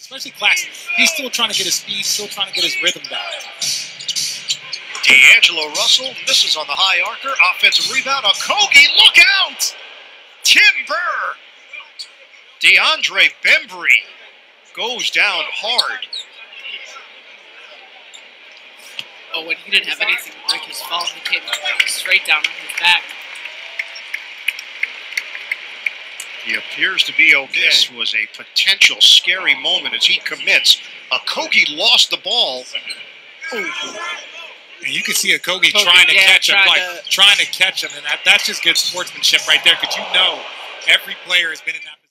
especially Claxton. He's still trying to get his speed, still trying to get his rhythm back. D'Angelo Russell misses on the high archer. Offensive rebound. Okogie, look out! Tim Burr. DeAndre Bembry goes down hard. Oh, when he didn't have anything to break his fall, he came straight down on his back. He appears to be okay. This was a potential scary moment as he commits. Okogie lost the ball. And you can see Okogie trying to yeah, catch him, trying like to- trying to catch him, and that, that's just good sportsmanship right there. Because you know every player has been in that.